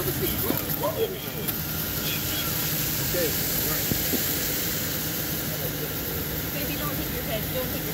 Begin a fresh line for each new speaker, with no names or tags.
Seat. Okay.
Baby, don't hit your head, don't hit